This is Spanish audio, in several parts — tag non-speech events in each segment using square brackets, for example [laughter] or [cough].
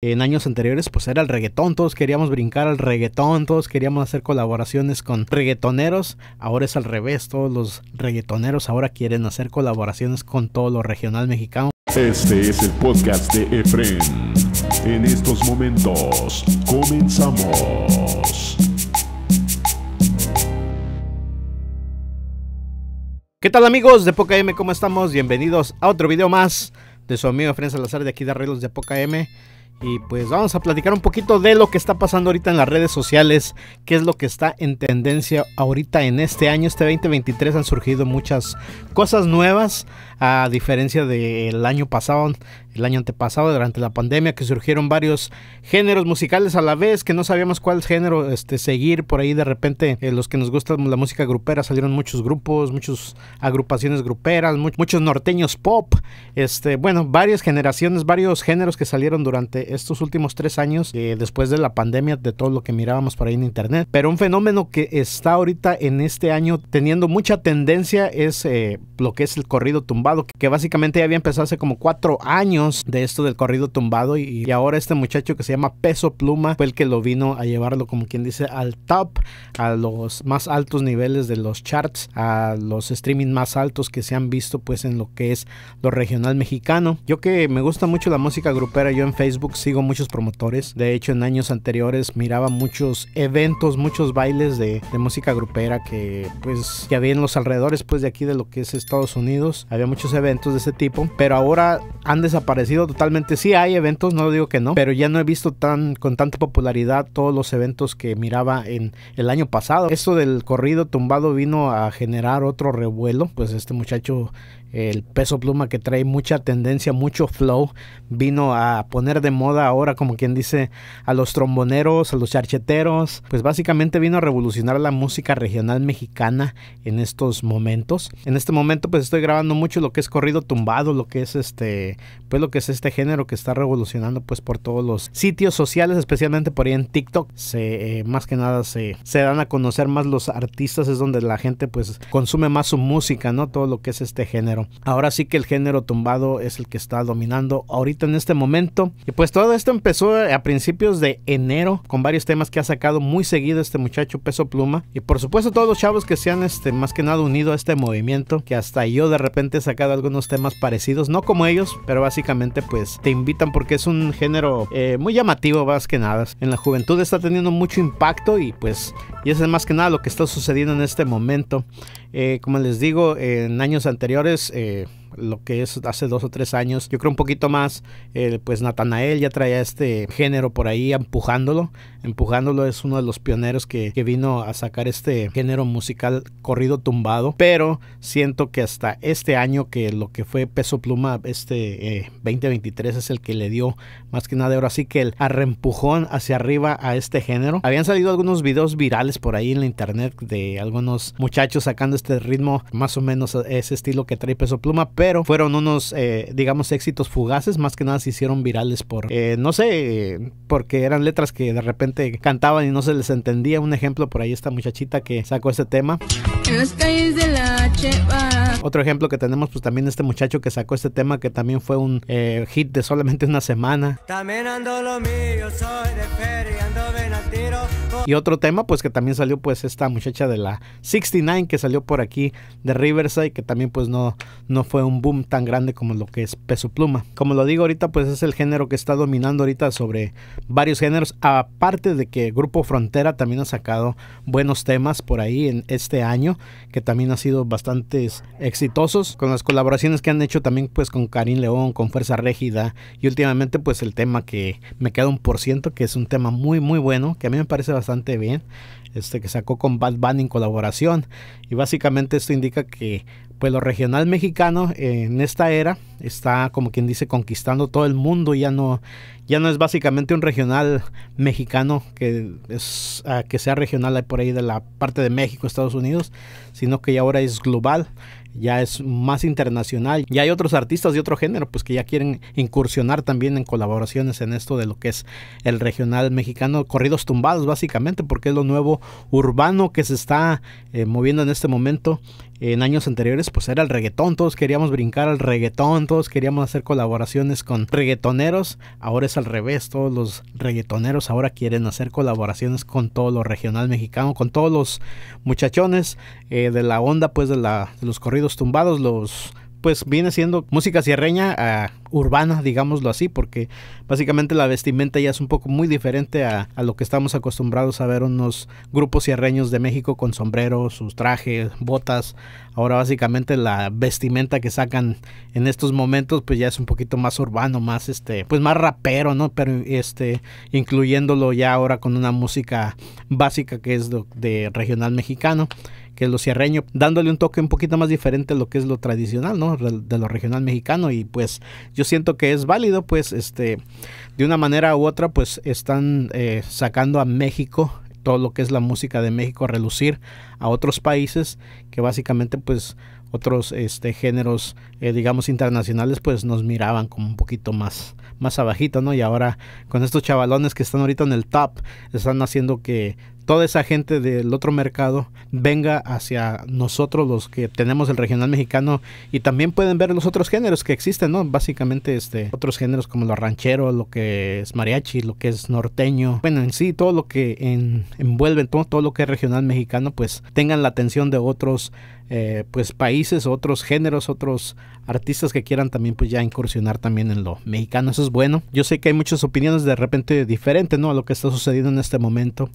En años anteriores pues era el reggaetón, todos queríamos brincar al reggaetón, todos queríamos hacer colaboraciones con reggaetoneros, ahora es al revés, todos los reggaetoneros ahora quieren hacer colaboraciones con todo lo regional mexicano. Este es el podcast de Efren. En estos momentos comenzamos. ¿Qué tal amigos de Poca M? ¿Cómo estamos? Bienvenidos a otro video más de su amigo Efren Salazar de aquí de Arreglos de Poca M. Y pues vamos a platicar un poquito de lo que está pasando ahorita en las redes sociales, qué es lo que está en tendencia ahorita en este año, este 2023 han surgido muchas cosas nuevas, a diferencia del año pasado, el año antepasado, durante la pandemia, que surgieron varios géneros musicales a la vez, que no sabíamos cuál género este, seguir, por ahí de repente eh, los que nos gusta la música grupera salieron muchos grupos, muchas agrupaciones gruperas, muchos norteños pop, este, bueno, varias generaciones, varios géneros que salieron durante estos últimos tres años, eh, después de la pandemia, de todo lo que mirábamos por ahí en internet, pero un fenómeno que está ahorita en este año teniendo mucha tendencia es eh, lo que es el corrido tumbado que básicamente ya había empezado hace como cuatro años de esto del corrido tumbado y, ahora este muchacho que se llama Peso Pluma fue el que lo vino a llevarlo como quien dice al top, a los más altos niveles de los charts, a los streaming más altos que se han visto pues en lo que es lo regional mexicano. Yo que me gusta mucho la música grupera, yo en Facebook sigo muchos promotores, de hecho en años anteriores miraba muchos eventos, muchos bailes de, música grupera que pues que había en los alrededores pues de aquí de lo que es Estados Unidos, había muchos eventos de ese tipo, pero ahora han desaparecido totalmente. Sí hay eventos, no digo que no, pero ya no he visto tan con tanta popularidad todos los eventos que miraba en el año pasado. Esto del corrido tumbado vino a generar otro revuelo, pues este muchacho el peso pluma que trae mucha tendencia, mucho flow, vino a poner de moda ahora, como quien dice, a los tromboneros, a los charcheteros, pues básicamente vino a revolucionar la música regional mexicana en estos momentos. En este momento pues estoy grabando mucho lo que es corrido tumbado, lo que es este, pues lo que es este género que está revolucionando pues por todos los sitios sociales, especialmente por ahí en TikTok, se, eh, más que nada se, se dan a conocer más los artistas, es donde la gente pues consume más su música, ¿no? Todo lo que es este género. Ahora sí que el género tumbado es el que está dominando ahorita en este momento. Y pues todo esto empezó a principios de enero con varios temas que ha sacado muy seguido este muchacho Peso Pluma. Y por supuesto todos los chavos que se han este, más que nada unido a este movimiento. Que hasta yo de repente he sacado algunos temas parecidos. No como ellos, pero básicamente pues te invitan porque es un género eh, muy llamativo más que nada. En la juventud está teniendo mucho impacto y pues y eso es más que nada lo que está sucediendo en este momento. Eh, como les digo, en años anteriores eh, lo que es hace dos o tres años. Yo creo un poquito más, eh, pues Natanael ya traía este género por ahí empujándolo. Empujándolo es uno de los pioneros que, vino a sacar este género musical corrido tumbado. Pero siento que hasta este año que lo que fue Peso Pluma, este 2023 eh, es el que le dio más que nada ahora sí que el arrempujón hacia arriba a este género. Habían salido algunos videos virales por ahí en la internet de algunos muchachos sacando este ritmo más o menos ese estilo que trae Peso Pluma pero fueron unos, eh, digamos, éxitos fugaces, más que nada se hicieron virales por, eh, no sé, porque eran letras que de repente cantaban y no se les entendía. Un ejemplo, por ahí esta muchachita que sacó este tema. En las calles de la Otro ejemplo que tenemos, pues también este muchacho que sacó este tema que también fue un eh, hit de solamente una semana. También ando lo mío, soy de feria, ando tiro. Y otro tema, pues que también salió, pues esta muchacha de la 69 que salió por aquí de Riverside, que también pues no, no fue un boom tan grande como lo que es Peso Pluma. Como lo digo ahorita, pues es el género que está dominando ahorita sobre varios géneros, aparte de que Grupo Frontera también ha sacado buenos temas por ahí en este año, que también ha sido bastante exitosos, con las colaboraciones que han hecho también pues con Karim León, con Fuerza Régida, y últimamente pues el tema que me queda un por ciento, que es un tema muy muy bueno, que a mí me parece bastante bien, este que sacó con Bad Bunny en colaboración, y básicamente esto indica que pues lo regional mexicano en esta era está como quien dice conquistando todo el mundo. Ya no ya no es básicamente un regional mexicano que es ah, que sea regional por ahí de la parte de México Estados Unidos sino que ya ahora es global ya es más internacional. Ya hay otros artistas de otro género, pues que ya quieren incursionar también en colaboraciones en esto de lo que es el regional mexicano, corridos tumbados básicamente, porque es lo nuevo urbano que se está eh, moviendo en este momento en años anteriores pues era el reggaetón, todos queríamos brincar al reggaetón, todos queríamos hacer colaboraciones con reggaetoneros, ahora es al revés, todos los reggaetoneros ahora quieren hacer colaboraciones con todo lo regional mexicano, con todos los muchachones eh, de la onda pues de, la, de los corridos tumbados, los pues viene siendo música sierreña uh, urbana, digámoslo así, porque básicamente la vestimenta ya es un poco muy diferente a, a, lo que estamos acostumbrados a ver unos grupos sierreños de México con sombreros, sus trajes, botas. Ahora básicamente la vestimenta que sacan en estos momentos pues ya es un poquito más urbano, más este, pues más rapero, ¿no? Pero este, incluyéndolo ya ahora con una música básica que es de regional mexicano que es lo sierreño, dándole un toque un poquito más diferente a lo que es lo tradicional, ¿no? De lo regional mexicano y pues yo siento que es válido, pues este, de una manera u otra, pues están eh, sacando a México todo lo que es la música de México a relucir a otros países que básicamente pues otros este géneros eh, digamos internacionales pues nos miraban como un poquito más más abajito no y ahora con estos chavalones que están ahorita en el top están haciendo que toda esa gente del otro mercado venga hacia nosotros los que tenemos el regional mexicano y también pueden ver los otros géneros que existen, ¿no? Básicamente este otros géneros como lo ranchero, lo que es mariachi, lo que es norteño, bueno, en sí todo lo que en, envuelve todo, todo lo que es regional mexicano, pues tengan la atención de otros eh, pues países, otros géneros, otros artistas que quieran también pues ya incursionar también en lo mexicano, eso es bueno. Yo sé que hay muchas opiniones de repente diferentes, ¿no? A lo que está sucediendo en este momento.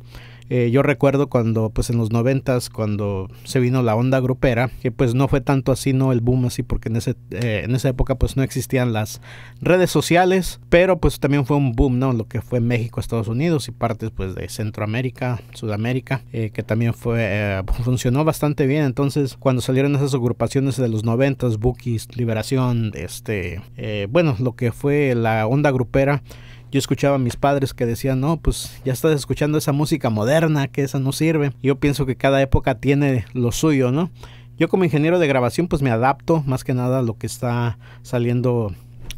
Eh, yo recuerdo cuando, pues en los noventas, cuando se vino la onda grupera, que pues no fue tanto así, no el boom así, porque en, ese, eh, en esa época pues no existían las redes sociales, pero pues también fue un boom, ¿no? Lo que fue México, Estados Unidos y partes pues de Centroamérica, Sudamérica, eh, que también fue, funcionó bastante bien. Entonces, cuando salieron esas agrupaciones de los noventas, Bookies, Liberación, este, bueno, lo que fue la onda grupera, yo escuchaba a mis padres que decían, no, pues ya estás escuchando esa música moderna, que esa no sirve. Yo pienso que cada época tiene lo suyo, ¿no? Yo como ingeniero de grabación pues me adapto más que nada a lo que está saliendo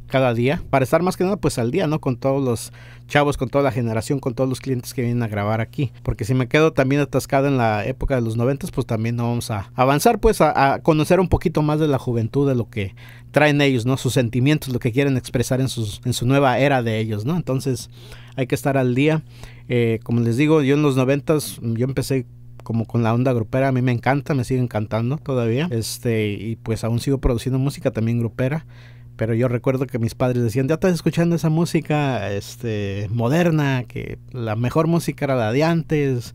cada día para estar más que nada pues al día, ¿no? Con todos los chavos, con toda la generación, con todos los clientes que vienen a grabar aquí. Porque si me quedo también atascado en la época de los noventas, pues también no vamos a avanzar, pues a, conocer un poquito más de la juventud, de lo que traen ellos, ¿no? Sus sentimientos, lo que quieren expresar en, sus, en su nueva era de ellos, ¿no? Entonces hay que estar al día. Eh, como les digo, yo en los noventas, yo empecé como con la onda grupera, a mí me encanta, me sigue encantando todavía. Este, y pues aún sigo produciendo música también grupera. Pero yo recuerdo que mis padres decían, ya estás escuchando esa música este, moderna, que la mejor música era la de antes,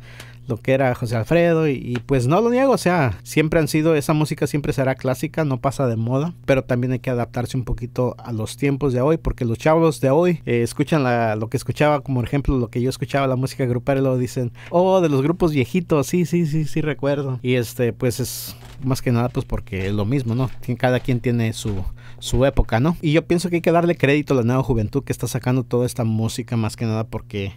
lo que era José Alfredo y, pues no lo niego, o sea, siempre han sido, esa música siempre será clásica, no pasa de moda, pero también hay que adaptarse un poquito a los tiempos de hoy, porque los chavos de hoy eh, escuchan la, lo que escuchaba, como ejemplo, lo que yo escuchaba, la música grupera y luego dicen, oh, de los grupos viejitos, sí, sí, sí, sí, recuerdo. Y este, pues es más que nada pues porque es lo mismo, ¿no? Cada quien tiene su, su época, ¿no? Y yo pienso que hay que darle crédito a la nueva juventud que está sacando toda esta música más que nada porque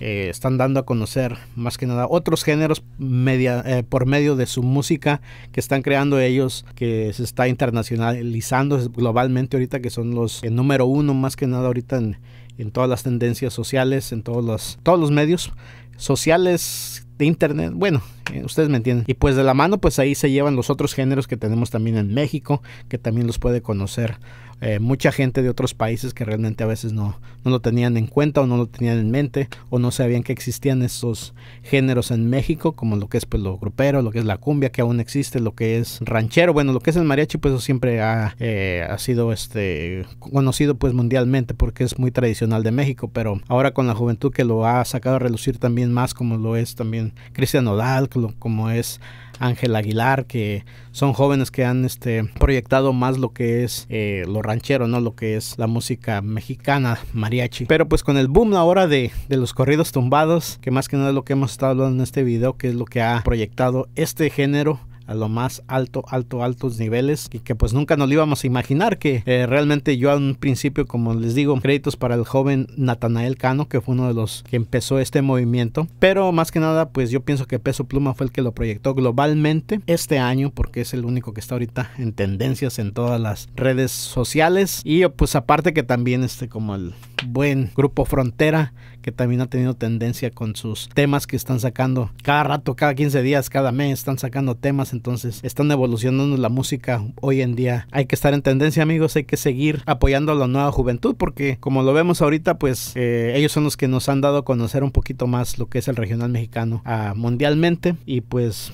eh, están dando a conocer más que nada otros géneros media, eh, por medio de su música que están creando ellos, que se está internacionalizando globalmente ahorita, que son los el número uno más que nada ahorita en, en todas las tendencias sociales, en todos los, todos los medios sociales de internet, bueno, eh, ustedes me entienden. Y pues de la mano, pues ahí se llevan los otros géneros que tenemos también en México, que también los puede conocer eh, mucha gente de otros países que realmente a veces no, no lo tenían en cuenta o no lo tenían en mente o no sabían que existían esos géneros en México, como lo que es pues lo grupero, lo que es la cumbia, que aún existe, lo que es ranchero, bueno, lo que es el mariachi, pues eso siempre ha, eh, ha sido este conocido pues mundialmente porque es muy tradicional de México, pero ahora con la juventud que lo ha sacado a relucir también más como lo es también Cristian Odal, como es Ángel Aguilar, que son jóvenes que han este, proyectado más lo que es eh, lo ranchero, ¿no? Lo que es la música mexicana, mariachi. Pero pues con el boom ahora de, de los corridos tumbados, que más que nada es lo que hemos estado hablando en este video, que es lo que ha proyectado este género a lo más alto, alto, altos niveles y que pues nunca nos lo íbamos a imaginar que eh, realmente yo a un principio, como les digo, créditos para el joven Natanael Cano, que fue uno de los que empezó este movimiento, pero más que nada pues yo pienso que Peso Pluma fue el que lo proyectó globalmente este año porque es el único que está ahorita en tendencias en todas las redes sociales. Y pues aparte que también este como el buen grupo Frontera que también ha tenido tendencia con sus temas que están sacando cada rato, cada 15 días, cada mes están sacando temas, entonces están evolucionando la música hoy en día. Hay que estar en tendencia amigos, hay que seguir apoyando a la nueva juventud porque como lo vemos ahorita pues eh, ellos son los que nos han dado a conocer un poquito más lo que es el regional mexicano uh, mundialmente y pues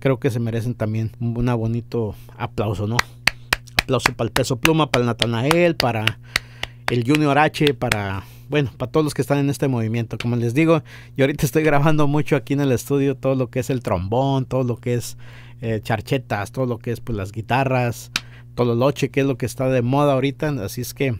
creo que se merecen también un bonito aplauso, ¿no? Aplauso para el peso pluma, para el Natanael, para el Junior H, para bueno, para todos los que están en este movimiento, como les digo, yo ahorita estoy grabando mucho aquí en el estudio todo lo que es el trombón, todo lo que es eh, charchetas, todo lo que es pues las guitarras, todo lo loche, que es lo que está de moda ahorita, así es que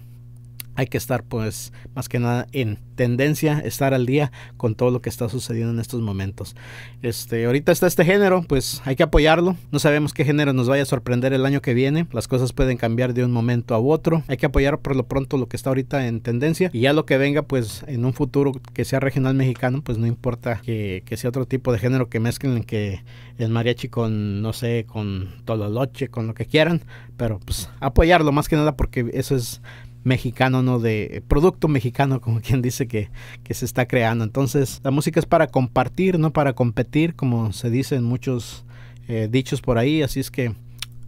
hay que estar pues más que nada en tendencia, estar al día con todo lo que está sucediendo en estos momentos. Este, ahorita está este género, pues hay que apoyarlo. No sabemos qué género nos vaya a sorprender el año que viene. Las cosas pueden cambiar de un momento a otro. Hay que apoyar por lo pronto lo que está ahorita en tendencia y ya lo que venga pues en un futuro que sea regional mexicano, pues no importa que, que sea otro tipo de género que mezclen que el mariachi con no sé, con tololoche, con lo que quieran, pero pues apoyarlo más que nada porque eso es mexicano, ¿no? De producto mexicano, como quien dice que, que, se está creando. Entonces, la música es para compartir, no para competir, como se dice en muchos eh, dichos por ahí. Así es que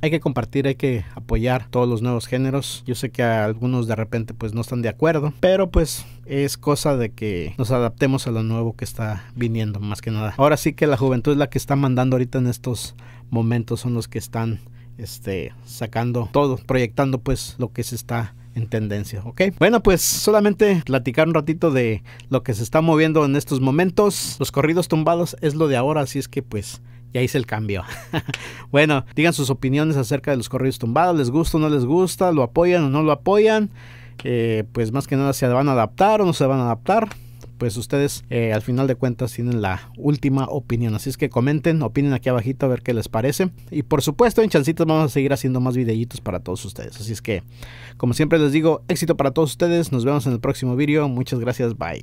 hay que compartir, hay que apoyar todos los nuevos géneros. Yo sé que algunos de repente pues no están de acuerdo, pero pues es cosa de que nos adaptemos a lo nuevo que está viniendo, más que nada. Ahora sí que la juventud es la que está mandando ahorita en estos momentos, son los que están este sacando todo, proyectando pues lo que se está en tendencia, ¿ok? Bueno, pues solamente platicar un ratito de lo que se está moviendo en estos momentos. Los corridos tumbados es lo de ahora, así es que pues ya hice el cambio. [laughs] bueno, digan sus opiniones acerca de los corridos tumbados, les gusta o no les gusta, lo apoyan o no lo apoyan. Eh, pues más que nada se van a adaptar o no se van a adaptar pues ustedes eh, al final de cuentas tienen la última opinión. Así es que comenten, opinen aquí abajito a ver qué les parece. Y por supuesto en Chancitos vamos a seguir haciendo más videitos para todos ustedes. Así es que como siempre les digo, éxito para todos ustedes. Nos vemos en el próximo vídeo. Muchas gracias. Bye.